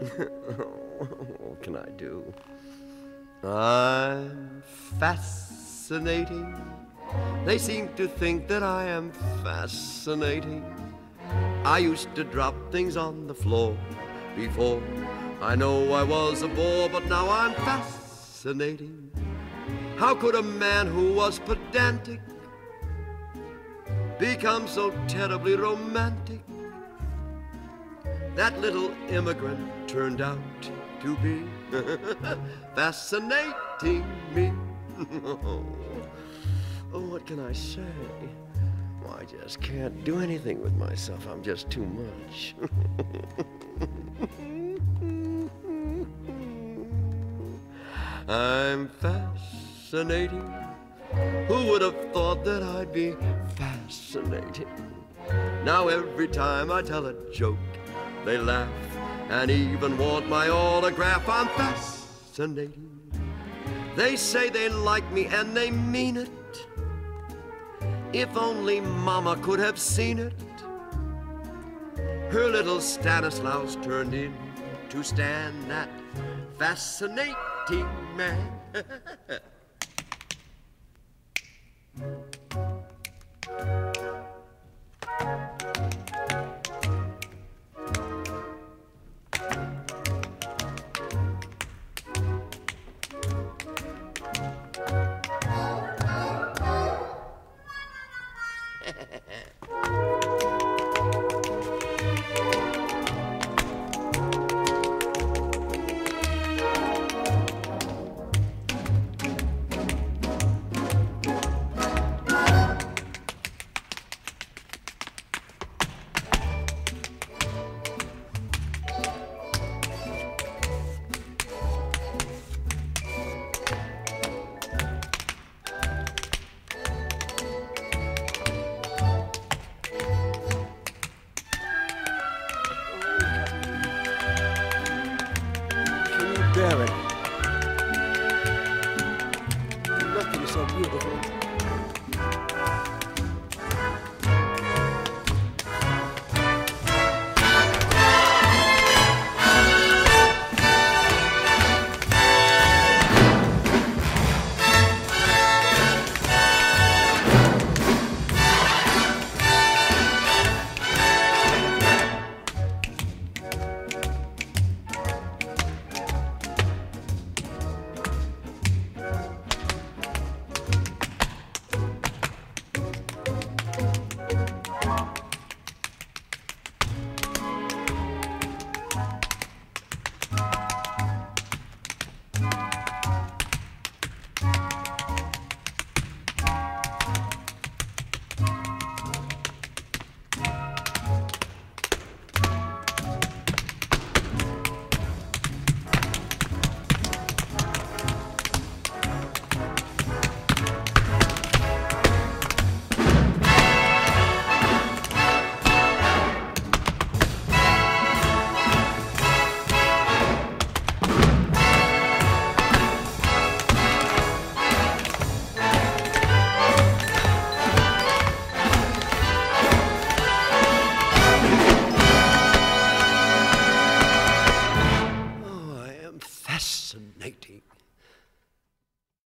what can I do? I'm fascinating. They seem to think that I am fascinating. I used to drop things on the floor before. I know I was a bore, but now I'm fascinating. How could a man who was pedantic become so terribly romantic? That little immigrant turned out to be fascinating me. oh, what can I say? Well, I just can't do anything with myself. I'm just too much. I'm fascinating. Who would have thought that I'd be fascinating? Now every time I tell a joke, they laugh and even want my autograph. I'm fascinating. They say they like me and they mean it. If only Mama could have seen it. Her little Stanislaus turned in to stand that fascinating man. it. 19